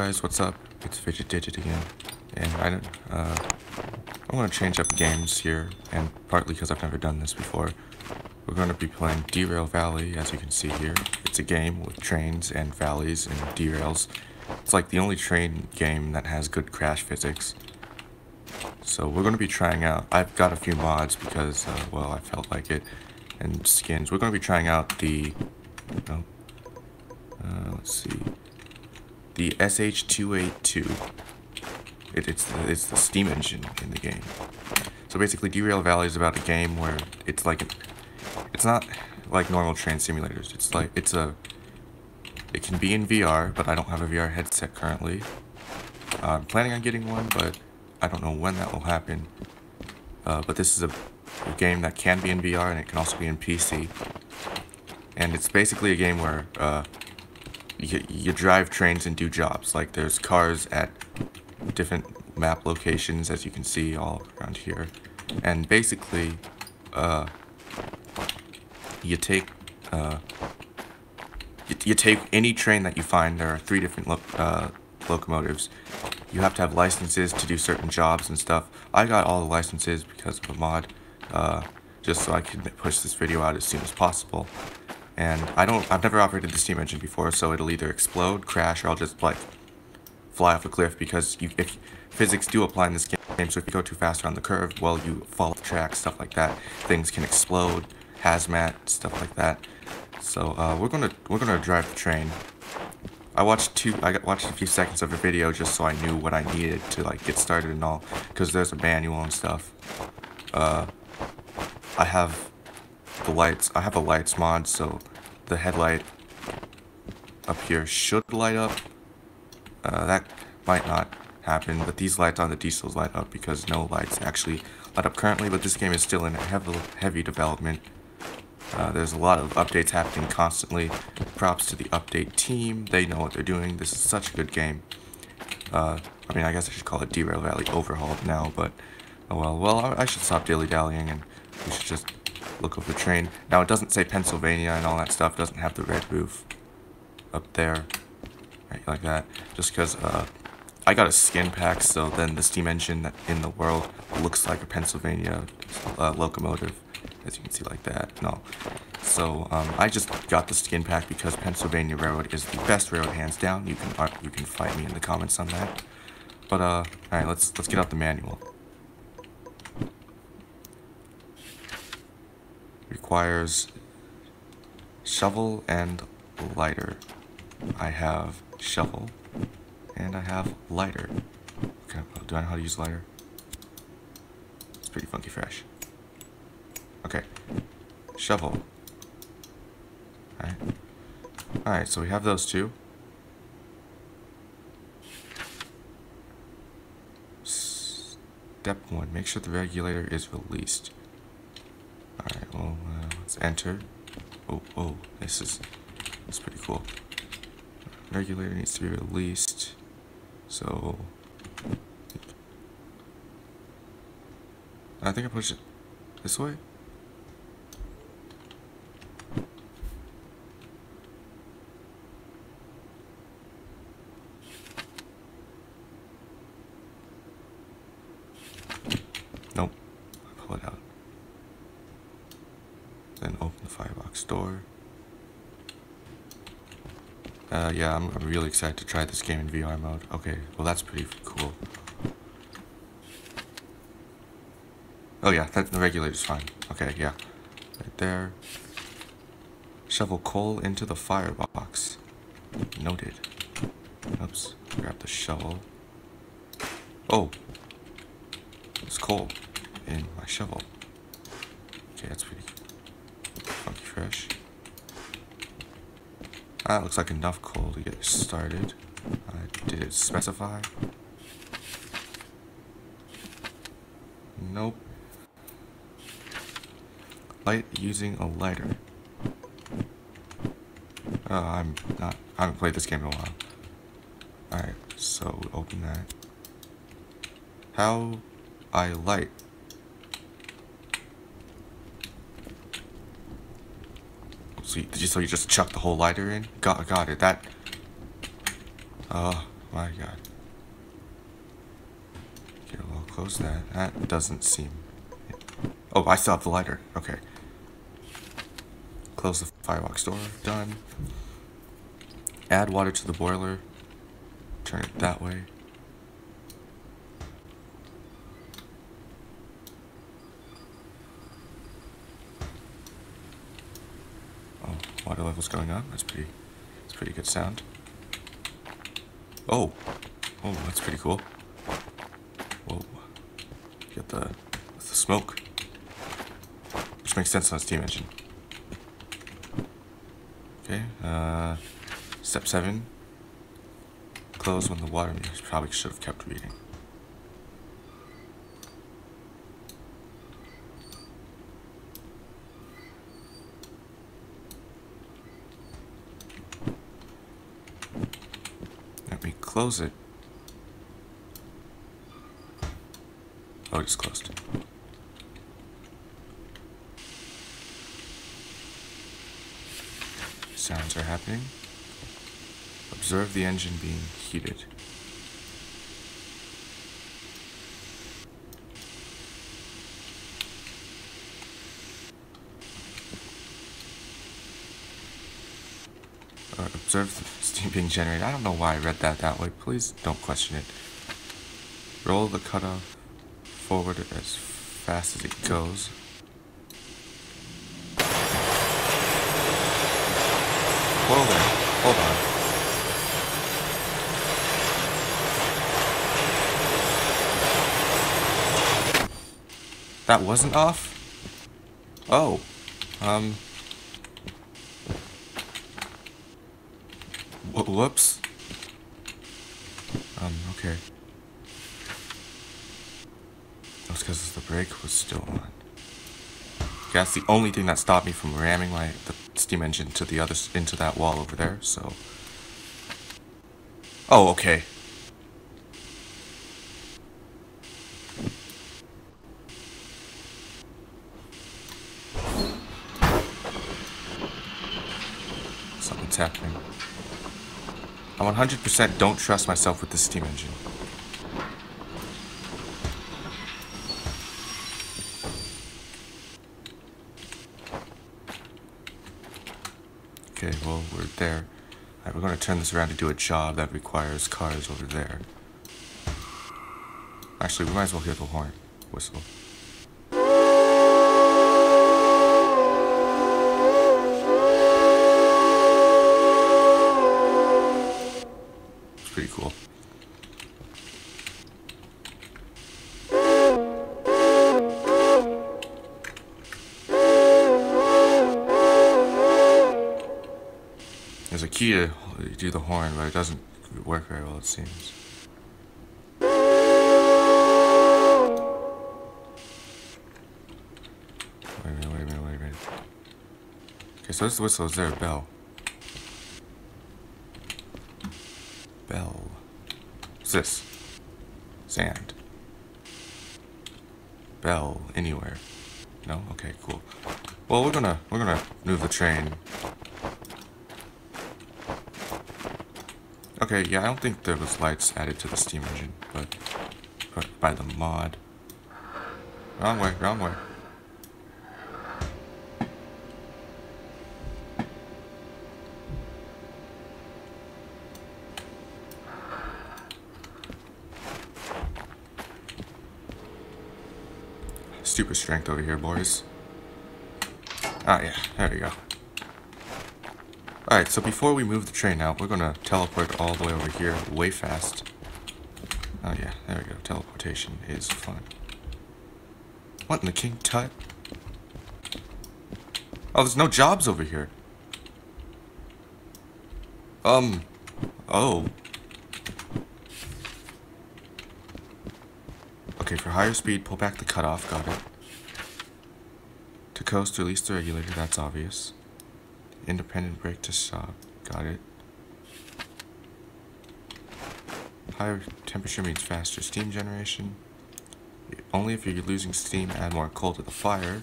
guys, what's up? It's Fidgetdidget again, and I don't, uh, I want to change up games here, and partly because I've never done this before. We're to be playing Derail Valley, as you can see here. It's a game with trains and valleys and derails. It's like the only train game that has good crash physics. So we're to be trying out, I've got a few mods because, uh, well, I felt like it, and skins. We're to be trying out the, oh, uh, let's see, the SH282. It, it's, the, it's the steam engine in the game. So basically, Derail Valley is about a game where it's like, it's not like normal train simulators. It's like, it's a, it can be in VR, but I don't have a VR headset currently. Uh, I'm planning on getting one, but I don't know when that will happen. Uh, but this is a, a, game that can be in VR and it can also be in PC. And it's basically a game where uh, you, you drive trains and do jobs. Like there's cars at different map locations, as you can see all around here. And basically, uh, you take uh, you, you, take any train that you find. There are three different lo uh, locomotives. You have to have licenses to do certain jobs and stuff. I got all the licenses because of a mod, uh, just so I can push this video out as soon as possible. And I don't, I've never operated the steam engine before, so it'll either explode, crash, or I'll just like fly off a cliff because you, if physics do apply in this game, so if you go too fast around the curve, well, you fall off track, stuff like that. Things can explode, hazmat, stuff like that. So uh, we're gonna we're gonna drive the train. I watched two. I watched a few seconds of a video just so I knew what I needed to like get started and all, because there's a manual and stuff. Uh, I have the lights. I have a lights mod, so the headlight up here should light up. Uh, that might not happen, but these lights on the diesels light up because no lights actually light up currently, but this game is still in heavy, heavy development. Uh, there's a lot of updates happening constantly. Props to the update team. They know what they're doing. This is such a good game. Uh, I mean, I guess I should call it Derail Valley Overhauled now, but oh well. Well, I should stop dilly-dallying and we should just look of the train. Now, it doesn't say Pennsylvania and all that stuff. It doesn't have the red roof up there, right, like that. Just because uh, I got a skin pack, so then the steam engine in the world looks like a Pennsylvania uh, locomotive, as you can see like that. No. So um, I just got the skin pack because Pennsylvania Railroad is the best railroad, hands down. You can uh, you can fight me in the comments on that. But uh, all right, let's let's get out the manual. Requires shovel and lighter. I have shovel and I have lighter. Okay, do I know how to use lighter? It's pretty funky fresh. Okay, shovel. Alright. Alright, so we have those two. Step one, make sure the regulator is released. Let's enter. Oh, oh, this is, this is pretty cool. Regulator needs to be released. So, I think I push it this way. Yeah, I'm, I'm really excited to try this game in VR mode. Okay, well that's pretty cool. Oh yeah, that, the regulator's fine. Okay, yeah. Right there. Shovel coal into the firebox. Noted. Oops, grab the shovel. Oh! It's coal in my shovel. Okay, that's pretty funky fresh. That looks like enough coal to get started. Uh, did it specify? Nope. Light using a lighter. Uh, I'm not, I haven't played this game in a while. Alright, so open that. How I light So you, so you just chuck the whole lighter in? Got, got it. That. Oh, my god. Okay, well, close that. That doesn't seem... Oh, I still have the lighter. Okay. Close the firebox door. Done. Add water to the boiler. Turn it that way. Oh, water level's going up. That's pretty, that's pretty good sound. Oh, oh, that's pretty cool. Whoa, get the, the smoke, which makes sense on a steam engine. Okay, uh, step seven. Close when the water probably should have kept reading. Let me close it. Oh, it's closed. Sounds are happening. Observe the engine being heated. Uh, observe being generated. I don't know why I read that that way. Please don't question it. Roll the cutoff forward as fast as it goes. Whoa there. Hold on. That wasn't off? Oh. Um. Whoops. Um, okay. That's because the brake was still on. That's the only thing that stopped me from ramming my the steam engine to the other into that wall over there. So. Oh, okay. Something's happening. I 100% don't trust myself with the steam engine. Okay, well, we're there. We're going to turn this around to do a job that requires cars over there. Actually, we might as well hear the horn whistle. Do the horn, but it doesn't work very well, it seems. Wait a minute, wait a minute, wait a minute. Okay, so this whistle is there a bell? Bell. What's this? Sand. Bell anywhere. No? Okay, cool. Well, we're gonna we're gonna move the train. Okay, yeah, I don't think there was lights added to the steam engine, but, but by the mod. Wrong way, wrong way. Stupid strength over here, boys. Ah, yeah, there we go. Alright, so before we move the train out, we're gonna teleport all the way over here way fast. Oh yeah, there we go. Teleportation is fun. What in the king tut? Oh, there's no jobs over here. Um, oh. Okay, for higher speed, pull back the cutoff, got it. To coast, release the regulator, that's obvious. Independent brake to stop, got it. Higher temperature means faster steam generation. Only if you're losing steam, add more coal to the fire.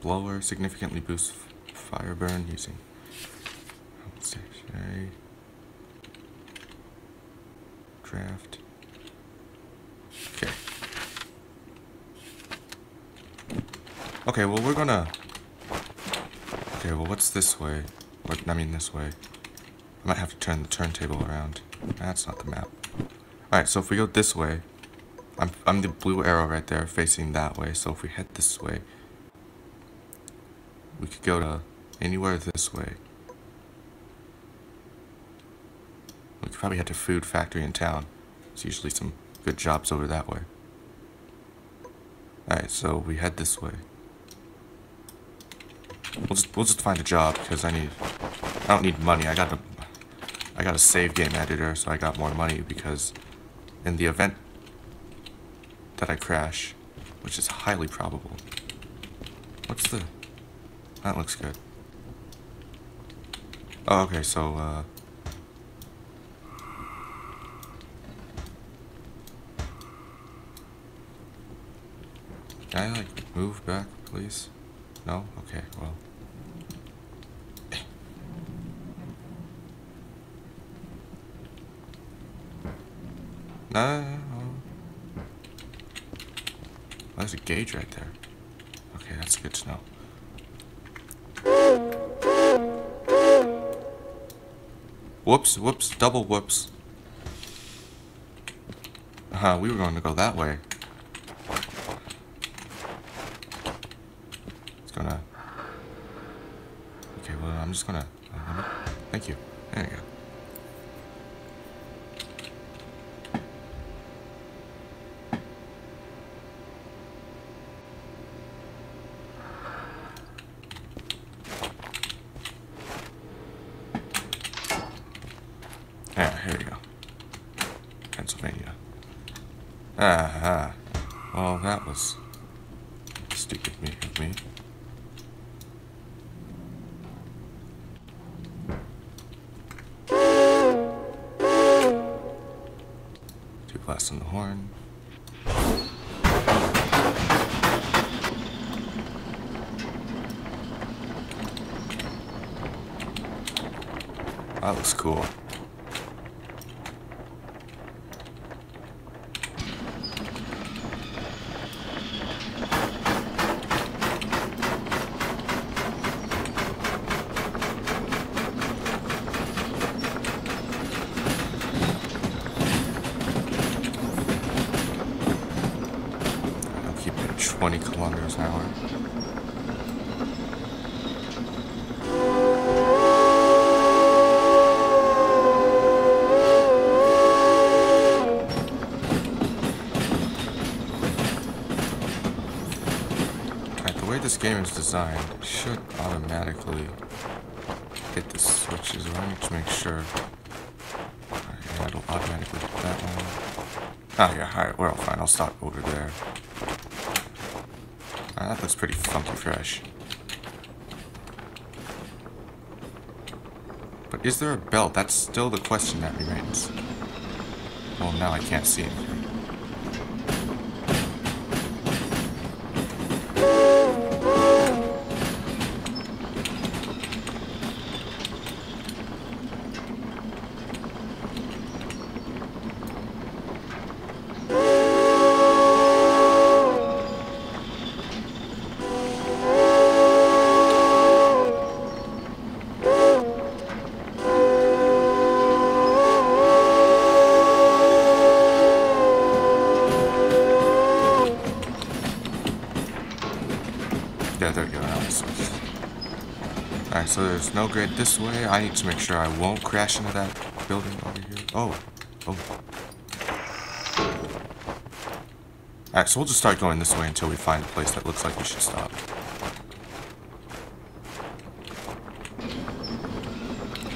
Blower significantly boosts fire burn using stationary. craft. Okay. Okay, well we're gonna... Okay, well what's this way? What, I mean this way. I might have to turn the turntable around. That's not the map. Alright, so if we go this way, I'm, I'm the blue arrow right there facing that way, so if we head this way, we could go to anywhere this way. We could probably head to food factory in town. There's usually some good jobs over that way. Alright, so we head this way. We'll just we'll just find a job because I need I don't need money. I got a I got a save game editor, so I got more money because in the event that I crash, which is highly probable. What's the that looks good. Oh, okay, so uh Can I like move back, please? No? Okay, well. No, no. there's a gauge right there. Okay, that's good to know. Whoops, whoops, double whoops. Uh huh, we were going to go that way. It's gonna... Okay, well, I'm just gonna... Uh, thank you. There you go. Yeah, here we go. Pennsylvania. Ah, ah. Well, that was stupid me of me. Two blasts on the horn. That looks cool. Should automatically hit the switches. Need to make sure. Yeah, it'll automatically hit that one. Oh yeah, alright, we're all fine. I'll stop over there. Ah, that looks pretty funky fresh. But is there a belt? That's still the question that remains. Well, now I can't see anything. So there's no grid this way. I need to make sure I won't crash into that building over here. Oh. Oh. Alright, so we'll just start going this way until we find a place that looks like we should stop.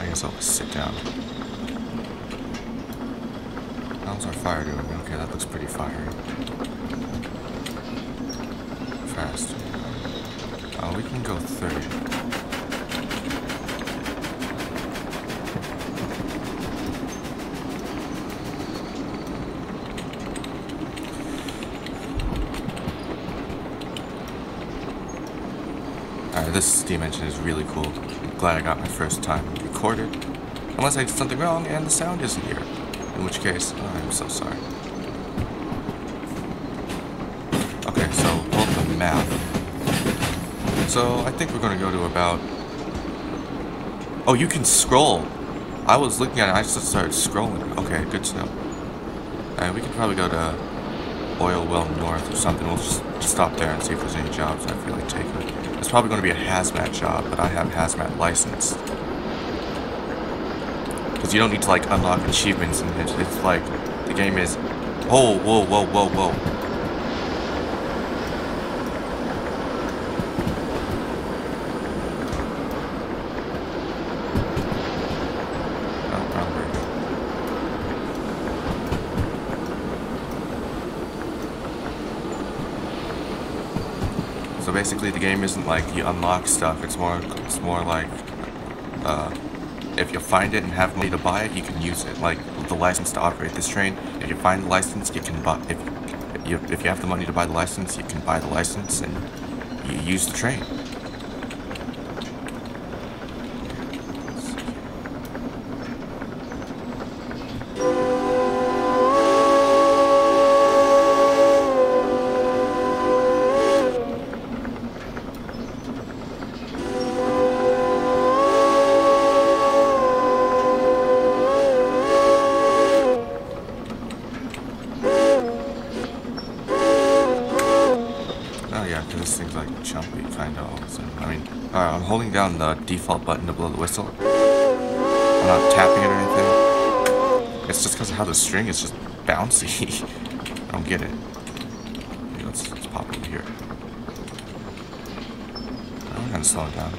I guess I'll sit down. How's our fire doing? Okay, that looks pretty fiery. Fast. Oh, we can go 30. Alright, this steam engine is really cool. Glad I got my first time recorded. Unless I did something wrong and the sound isn't here. In which case, oh, I'm so sorry. Okay, so pull the map. So I think we're gonna go to about. Oh, you can scroll. I was looking at it. I just started scrolling. Okay, good to know. We could probably go to Oil Well North or something. We'll just stop there and see if there's any jobs I feel like taking. It's probably going to be a hazmat job, but I have hazmat license. Because you don't need to like unlock achievements and it's, it's like the game is. Oh, whoa, whoa, whoa, whoa. Oh, wrong way. So basically, the game isn't like you unlock stuff. It's more, it's more like, uh, if you find it and have money to buy it, you can use it. Like the license to operate this train. If you find the license, you can buy. If you if you have the money to buy the license, you can buy the license and you use the train. String is just bouncy. I don't get it. Okay, let's, let's pop over here. I'm kind of slowing down.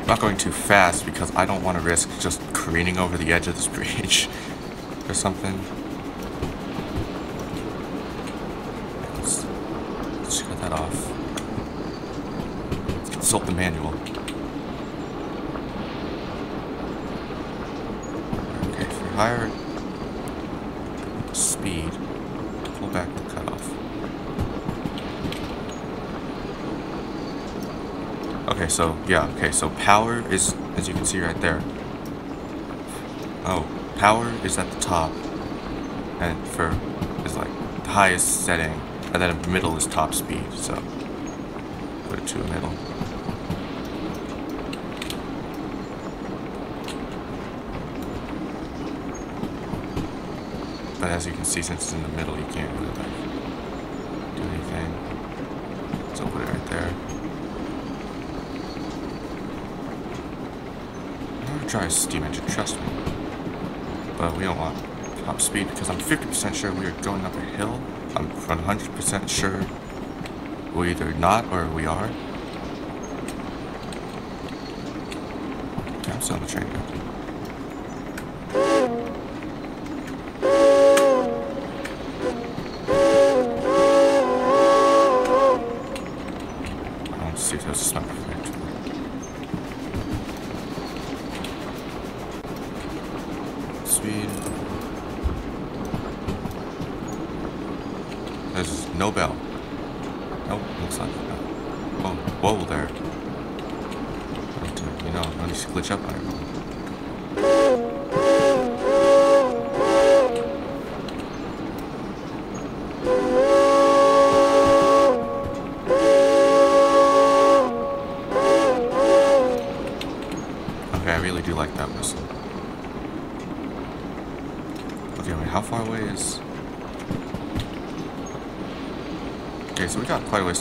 I'm not going too fast because I don't want to risk just careening over the edge of this bridge or something. Let's, let's shut that off. Let's consult the manual. Okay, for higher speed, pull back the cutoff. Okay, so yeah, okay, so power is as you can see right there. Oh, power is at the top, and for is like the highest setting, and then middle is top speed. So put it to the middle. But as you can see, since it's in the middle, you can't really like do anything. So put it right there. I'm gonna try a steam engine, trust me. But we don't want top speed because I'm 50% sure we are going up a hill. I'm 100% sure we're either not or we are. I'm still on the train Speed. There's no bell. Nope, looks like no. Oh, whoa there. To, uh, you know, I need to glitch up on everyone.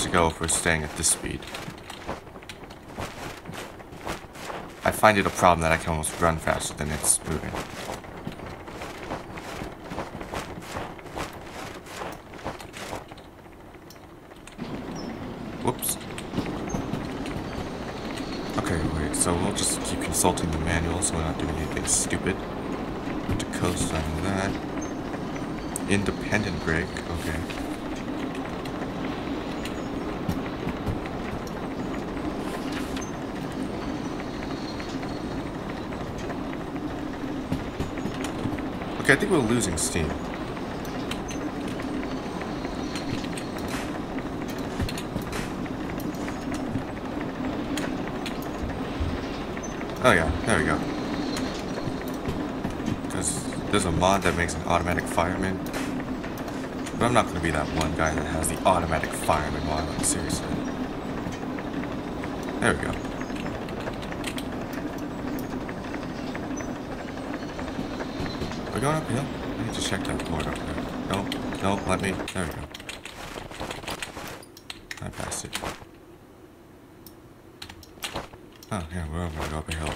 Go if we're staying at this speed. I find it a problem that I can almost run faster than it's moving. losing steam. Oh yeah, there we go. There's, there's a mod that makes an automatic fireman. But I'm not gonna be that one guy that has the automatic fireman mod, like seriously. There we go. We're going uphill. Need to check that board up there. Nope, nope, let me. There we go. I passed it. Oh, yeah, we're gonna go up a hill.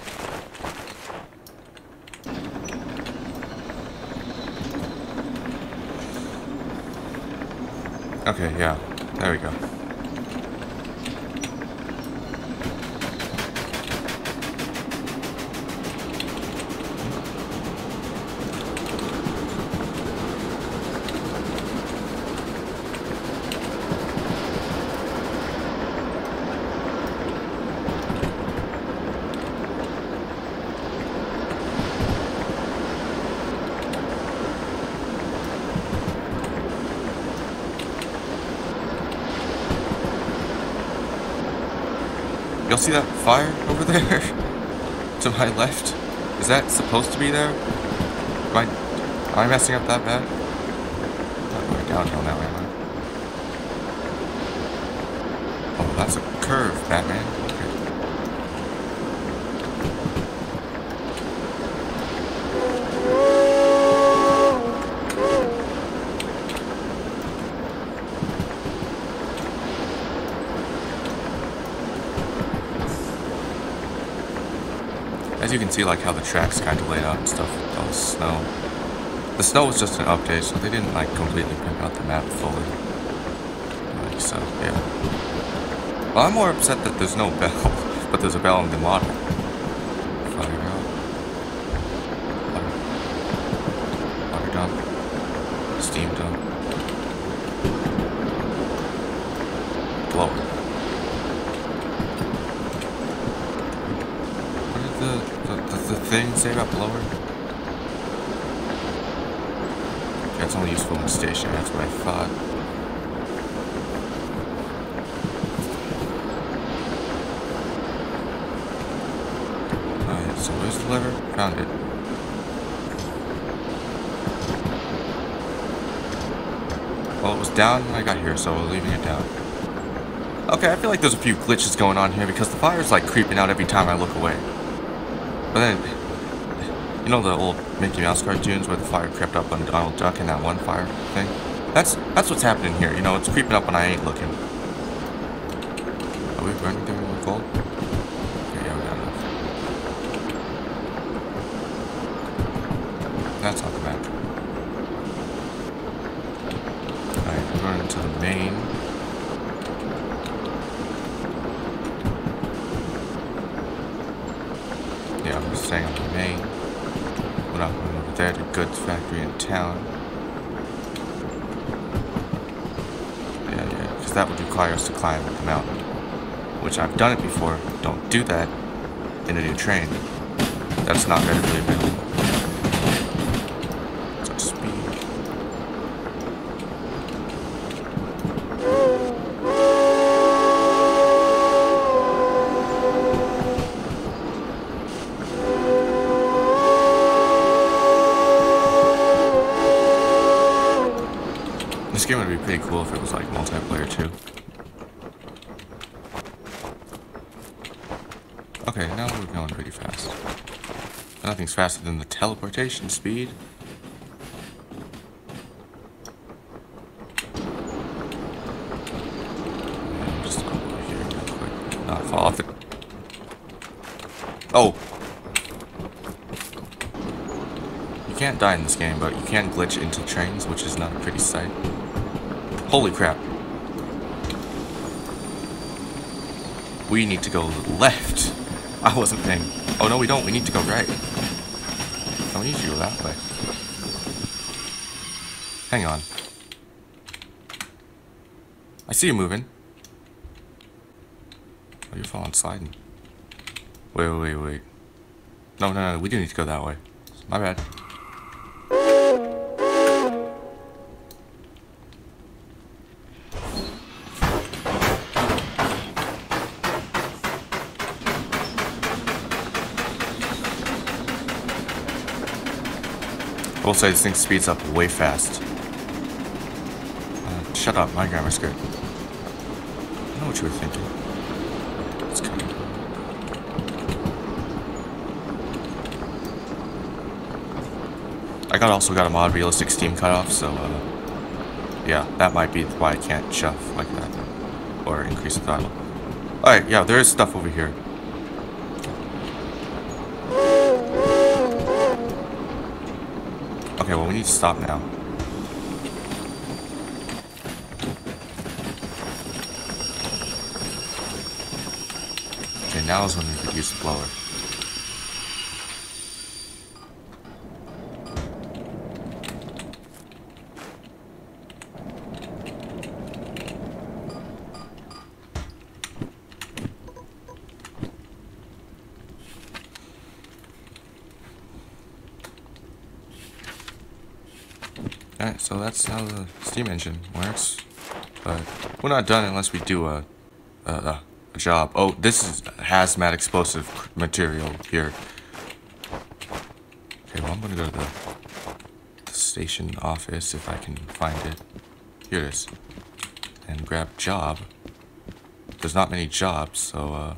Okay, yeah. There we go. See that fire over there? to my left? Is that supposed to be there? Am I, am I messing up that bad? I'm going downhill now, am I? Oh, that's a curve, Batman. Okay. As you can see, like how the track's kind of laid out and stuff with all the snow. The snow was just an update, so they didn't like completely pimp out the map fully. Like so, yeah. Well, I'm more upset that there's no bell, but there's a bell in the model. Fire out. Water, water dump. Steam dump. Blower. What did the, the, the, the thing say about blower? It's only useful in station, that's what I thought. So where's the lever? Found it. Well, it was down when I got here, so we're leaving it down. Okay, I feel like there's a few glitches going on here because the fire's like creeping out every time I look away. But then, you know the old Mickey Mouse cartoons where the fire crept up on Donald Duck in that one fire thing? That's that's what's happening here. You know, it's creeping up when I ain't looking. Are we running through the gold? Okay, yeah, we got enough. That's not the map. Alright, we're going into the main. Yeah, I'm just staying on the main. Not going over there to goods factory in town. Yeah, yeah, because that would require us to climb the mountain. Which I've done it before. Don't do that in a new train. That's not readily available. Faster than the teleportation speed. Just over here real quick. Not fall off the. Oh! You can't die in this game, but you can glitch into trains, which is not a pretty sight. Holy crap. We need to go left. I wasn't paying. Oh, no, we don't. We need to go right. We need to go that way. Hang on. I see you moving. Oh, you're falling sliding. Wait, wait, wait, wait. No, no, no. We do need to go that way. My bad. Say this thing speeds up way fast. Uh, shut up, my grammar's good. I know what you were thinking. It's coming. I got also got a mod realistic steam cutoff, so uh, yeah, that might be why I can't shove like that or increase the throttle. Alright, yeah, there is stuff over here. Stop now. Okay, now is when we could use the blower. Alright, so that's how the steam engine works. But we're not done unless we do a, a, a job. Oh, this is hazmat explosive material here. Okay, well I'm gonna go to the, the station office if I can find it. Here it is. And grab job. There's not many jobs, so uh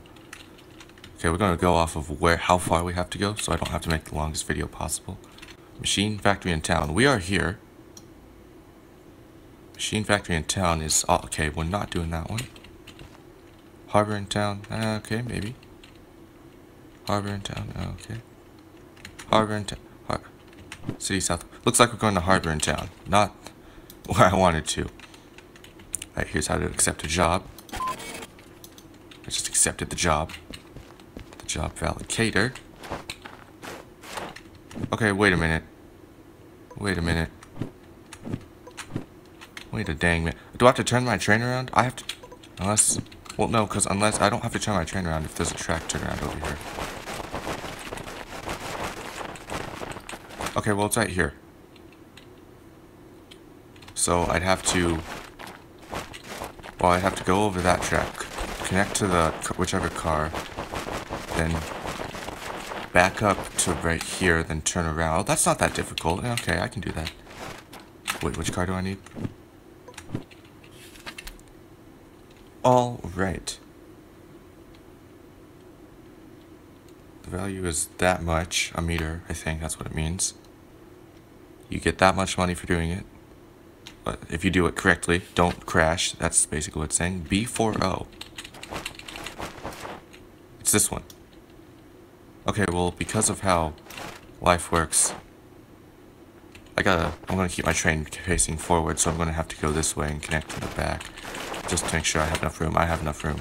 Okay, we're gonna go off of where how far we have to go, so I don't have to make the longest video possible. Machine factory in town. We are here. Machine factory in town is oh, okay. We're not doing that one. Harbor in town. Uh, okay, maybe. Harbor in town. uh, okay. Harbor in town. Har City South. Looks like we're going to Harbor in town. Not where I wanted to. Alright, here's how to accept a job. I just accepted the job. The job validator. Okay, wait a minute. Wait a minute. Wait a dang minute. Do I have to turn my train around? I have to... Unless... Well, no, because unless... I don't have to turn my train around if there's a track turn around over here. Okay, well, it's right here. So, I'd have to... Well, I'd have to go over that track. Connect to the... whichever car. Then... Back up to right here, then turn around. Oh, that's not that difficult. Okay, I can do that. Wait, which car do I need? All right. The value is that much, a meter, I think that's what it means. You get that much money for doing it. But if you do it correctly, don't crash. That's basically what it's saying. B40. It's this one. Okay, well, because of how life works, I gotta, I'm gonna keep my train facing forward, so I'm gonna have to go this way and connect to the back just to make sure I have enough room. I have enough room.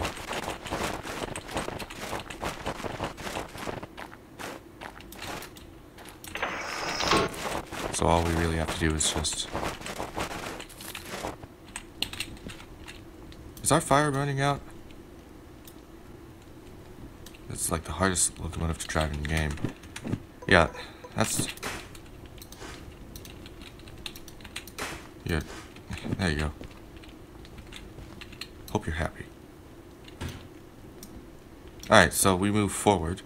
So all we really have to do is just... Is our fire burning out? It's like the hardest locomotive to drive in the game. Yeah, that's... Yeah, there you go. Hope you're happy. Alright, so we move forward.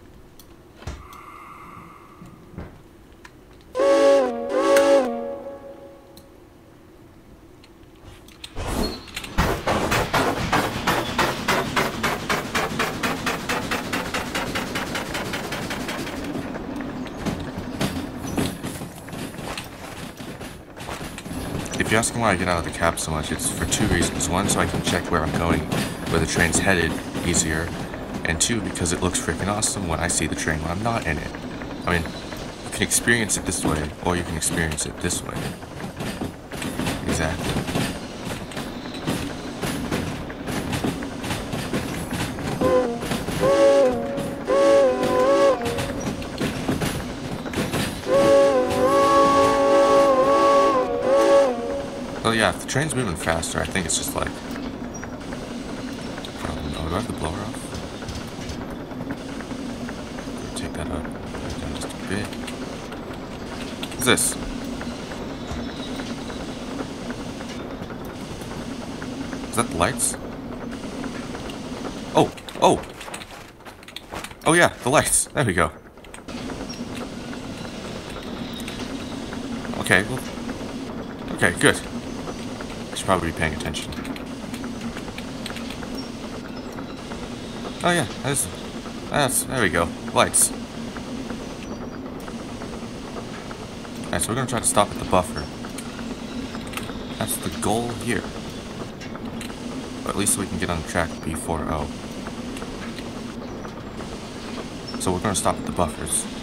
You're why I get out of the cab so much, it's for two reasons. One, so I can check where I'm going, where the train's headed easier. And two, because it looks freaking awesome when I see the train when I'm not in it. I mean, you can experience it this way, or you can experience it this way. Yeah, if the train's moving faster, I think it's just like... Oh do I have the blower off? Take that up. Down just a bit. What's this? Is that the lights? Oh! Oh! Oh yeah, the lights. There we go. Okay, well... Okay, good. Probably paying attention. Oh yeah, that's... That's... There we go. Lights. Alright, so we're gonna try to stop at the buffer. That's the goal here. At least we can get on track B40. So we're gonna stop at the buffers.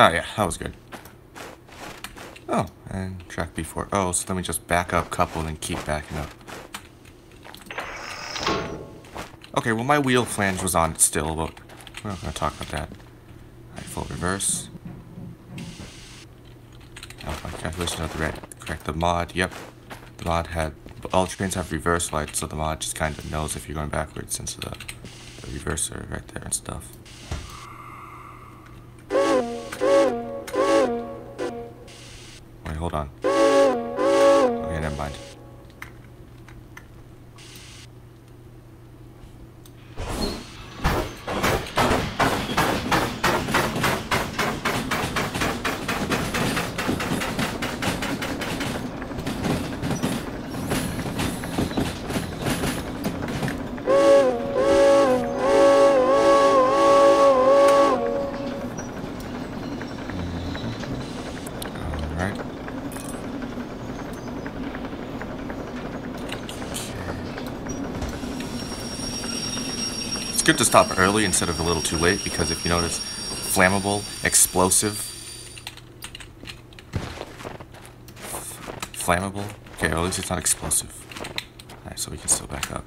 Oh yeah, that was good. Oh, and track B4. Oh, so then we just back up, couple, and keep backing up. Okay, well my wheel flange was on still, but we're not going to talk about that. Full reverse. Oh, my calculation of the right, correct. The mod, yep. The mod had, all trains have reverse lights, so the mod just kind of knows if you're going backwards since the, the reverser right there and stuff. Hold on. Stop early instead of a little too late because if you notice, flammable, explosive, flammable. Okay, well, at least it's not explosive. Alright, so we can still back up.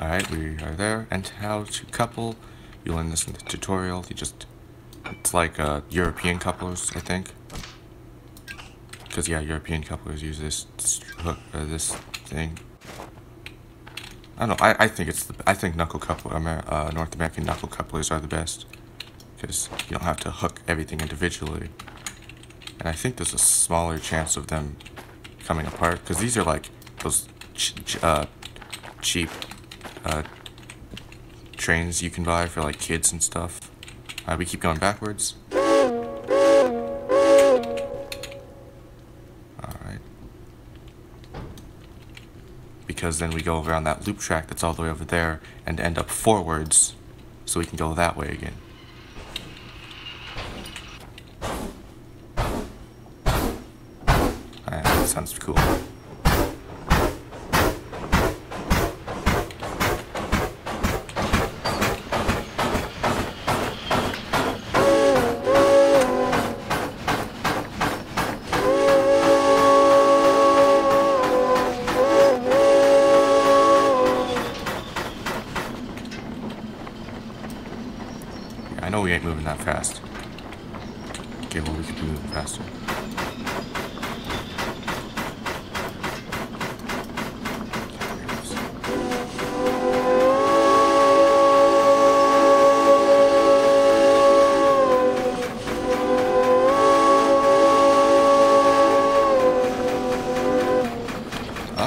Alright, we are there. And how to couple. You learn this in the tutorial. You just... It's like uh, European couplers, I think. Because, yeah, European couplers use this hook, uh, this thing. I don't know. I, I think it's the, I think knuckle coupler, uh, North American knuckle couplers are the best. Because you don't have to hook everything individually. And I think there's a smaller chance of them coming apart. Because these are like those ch ch uh, cheap uh, trains you can buy for like kids and stuff. Uh, we keep going backwards. Alright. Because then we go around that loop track that's all the way over there and end up forwards so we can go that way again. That sounds cool.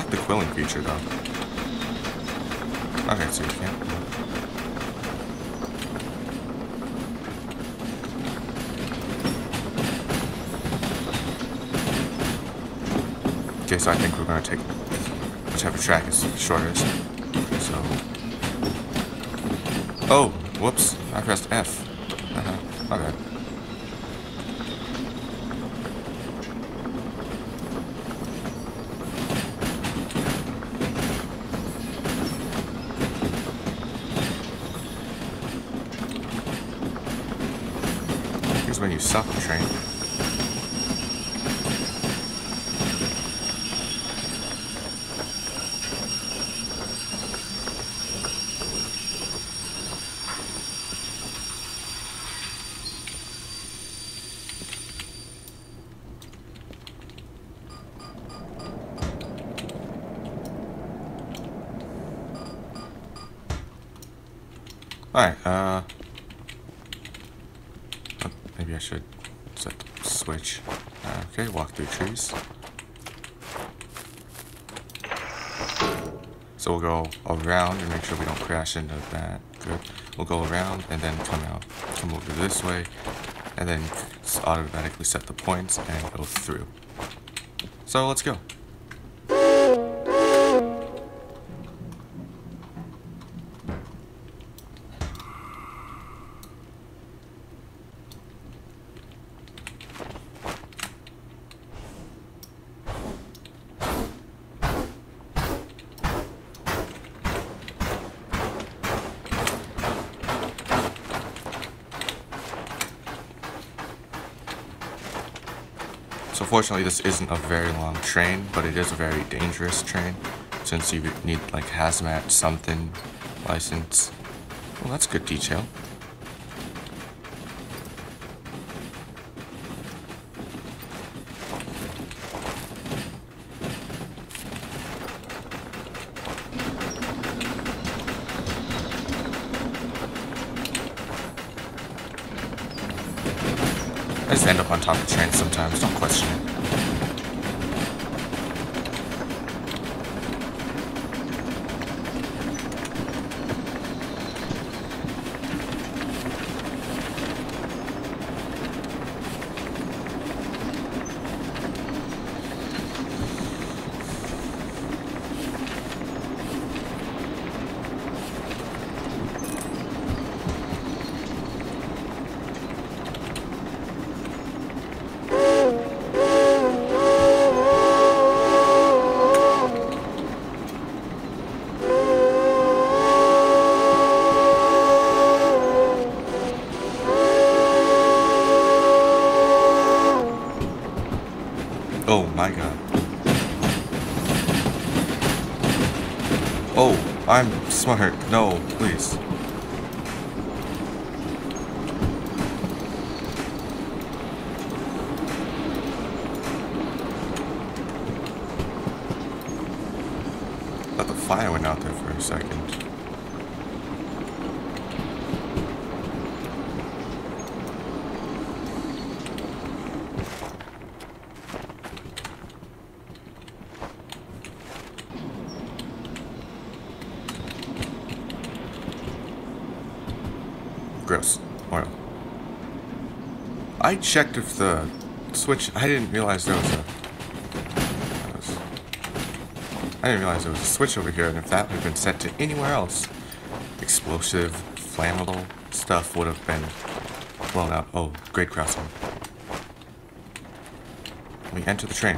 I the quilling feature though. Okay, so you can't. Okay, so I think we're gonna take whichever track is shortest. So. Oh, whoops! I pressed F. Uh huh. My bad. Here's when you stop the train. Alright, uh... oh, maybe I should set the switch. Uh, okay, walk through trees. So we'll go around and make sure we don't crash into that. Good. We'll go around and then come out. Come over this way. And then automatically set the points and go through. So let's go. So fortunately this isn't a very long train, but it is a very dangerous train since you need like hazmat something license. Well, that's good detail. Oh my god. Oh, I'm smart. No, please. Thought the fire went out there for a second. Gross. Oil. I checked if the switch. I didn't realize there was a. was- I didn't realize there was a switch over here, and if that had been set to anywhere else, explosive, flammable stuff would have been blown out. Oh, great crossing. We enter the train.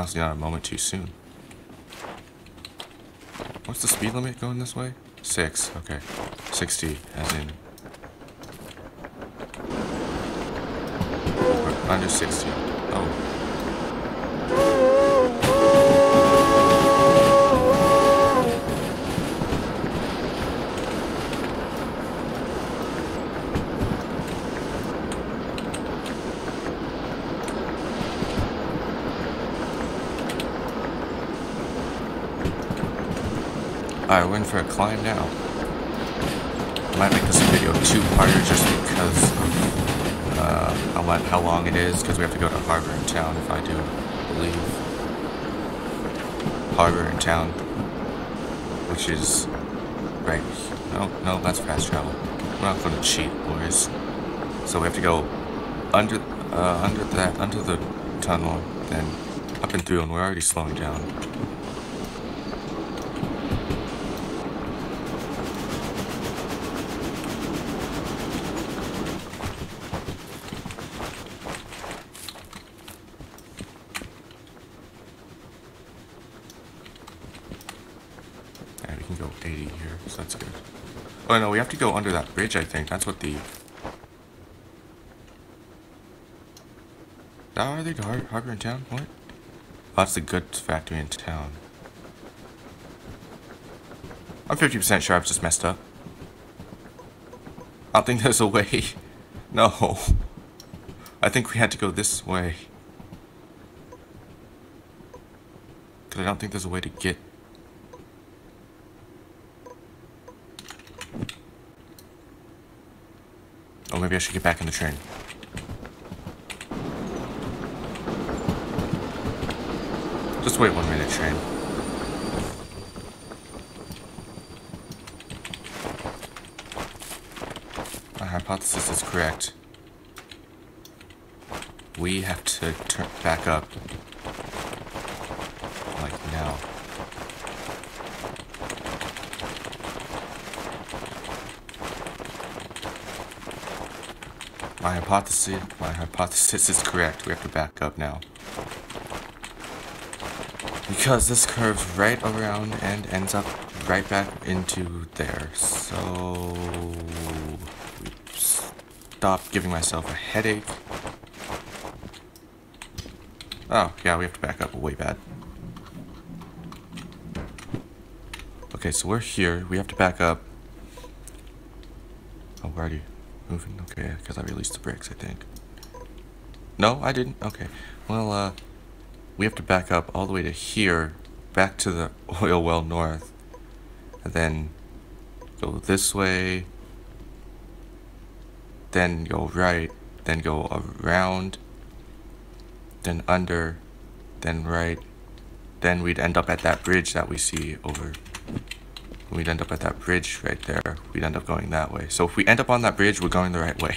Honestly, not a moment too soon. What's the speed limit going this way? Six. Okay. 60, as in. Under 60. Oh. Alright, we're in for a climb now. I might make this video two-parter just because of uh, how, how long it is, because we have to go to Harbor and Town, if I do believe. Harbor and Town, which is right. No, no, that's fast travel. We're not going to cheat, boys. So we have to go under, uh, under that, under the tunnel, then up and through, and we're already slowing down. Yeah, we can go 80 here, so that's good. Oh no, we have to go under that bridge, I think. That's what the... Oh, are they the har harbor in town? What? Oh, that's the goods factory in town. I'm 50% sure I've just messed up. I don't think there's a way. No. I think we had to go this way. Because I don't think there's a way to get Oh, maybe I should get back in the train. Just wait one minute, train. My hypothesis is correct. We have to turn back up. Like now. My hypothesis, my hypothesis is correct. We have to back up now. Because this curves right around and ends up right back into there. So... Stop giving myself a headache. Oh, yeah, we have to back up way bad. Okay, so we're here. We have to back up. Oh, already moving. Okay, because I released the bricks, I think. No, I didn't. Okay. Well, uh, we have to back up all the way to here, back to the oil well north, and then go this way, then go right, then go around, then under, then right, then we'd end up at that bridge that we see over. We'd end up at that bridge right there. We'd end up going that way. So if we end up on that bridge, we're going the right way.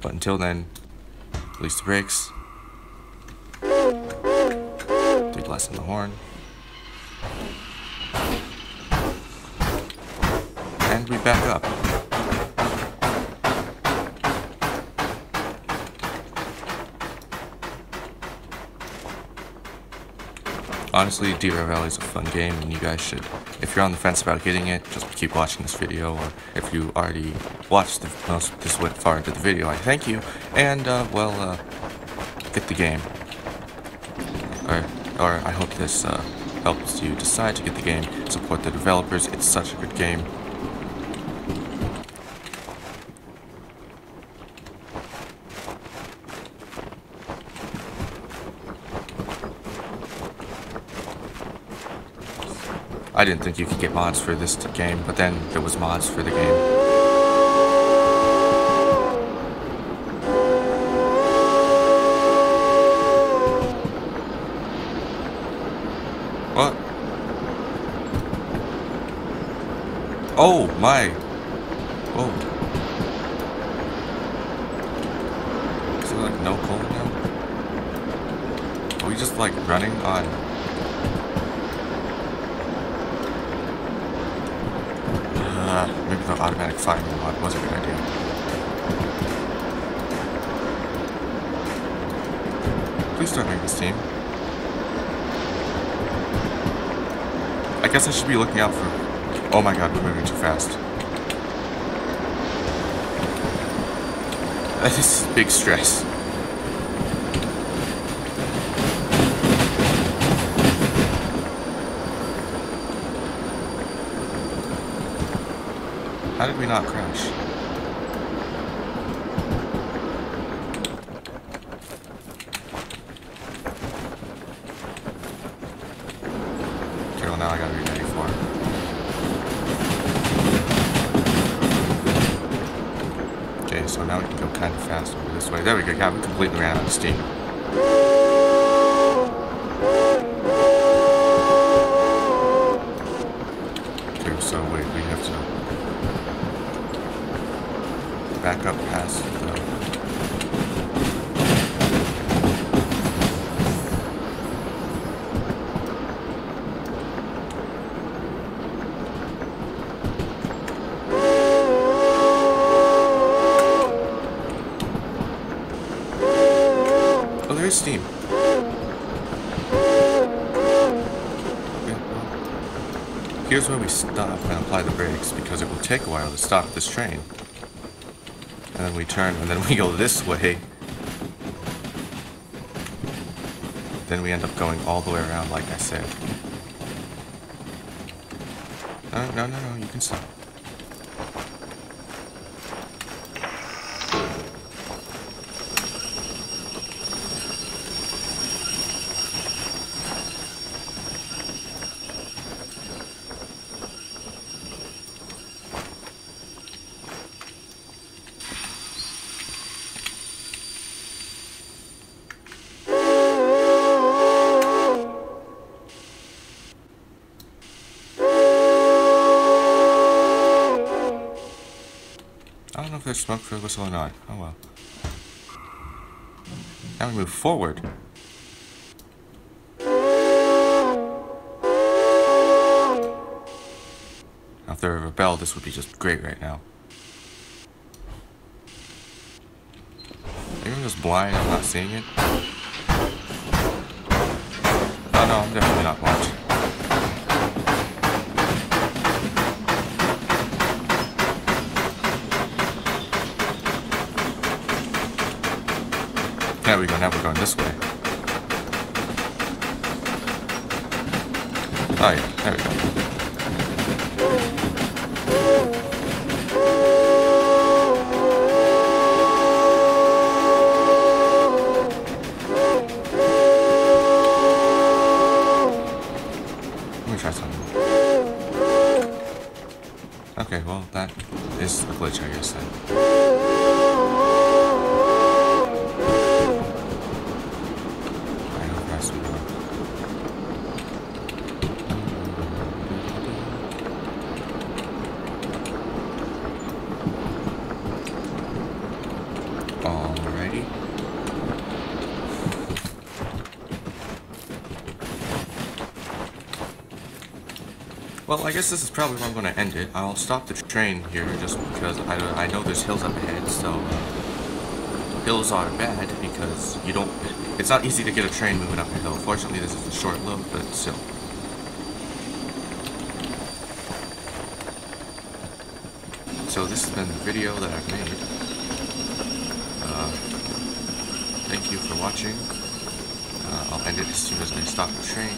But until then, release the brakes. Do less in the horn. And we back up. Honestly, Derail Valley is a fun game, and you guys should, if you're on the fence about getting it, just keep watching this video, or if you already watched the, most, this went far into the video, I thank you, and, uh, well, uh, get the game. Or, or I hope this, uh, helps you decide to get the game, support the developers, it's such a good game. I didn't think you could get mods for this game, but then there was mods for the game. What? Oh my! Whoa. Is it like no cold now? Are we just like running on Uh, maybe the automatic firing mod was a good idea. Please don't make this team. I guess I should be looking out for... Oh my god, we're moving too fast. This is big stress. How did we not crash? Okay, well now I gotta be ready. now we can go kind of fast over this way. There we go. Yeah, we completely ran out of steam. Okay, so wait, we have to back up past the Oh, there is steam. Okay, well, Here's where we stop and apply the brakes because it will take a while to stop this train. And then we turn and then we go this way. Then we end up going all the way around like I said. No, no, no, no, you can stop. Smoke for whistle or not. Oh well. Now we move forward. Now if there were a bell, this would be just great right now. Maybe I'm just blind, I'm not seeing it. Oh no, I'm definitely not watching. There we go, now we're going this way. Oh yeah, there we go. Well, I guess this is probably where I'm going to end it. I'll stop the train here just because I, I know there's hills up ahead, so hills are bad because you don't. It's not easy to get a train moving up a hill. Fortunately, this is a short loop, but still. So this has been the video that I've made. Uh, thank you for watching. Uh, I'll end it as soon as I stop the train,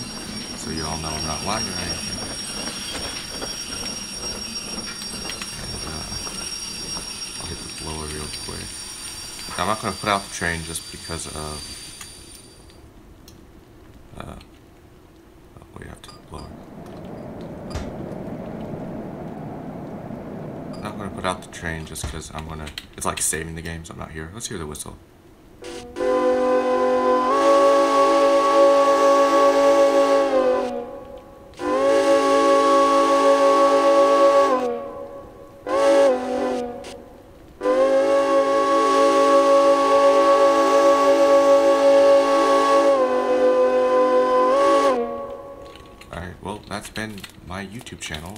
so you all know I'm not lying or anything. And uh, I'll hit the blower real quick. Now, I'm not going to put out the train just because of. Uh, we have to blower. I'm not going to put out the train just because I'm going to. It's like saving the game, so I'm not here. Let's hear the whistle. YouTube channel.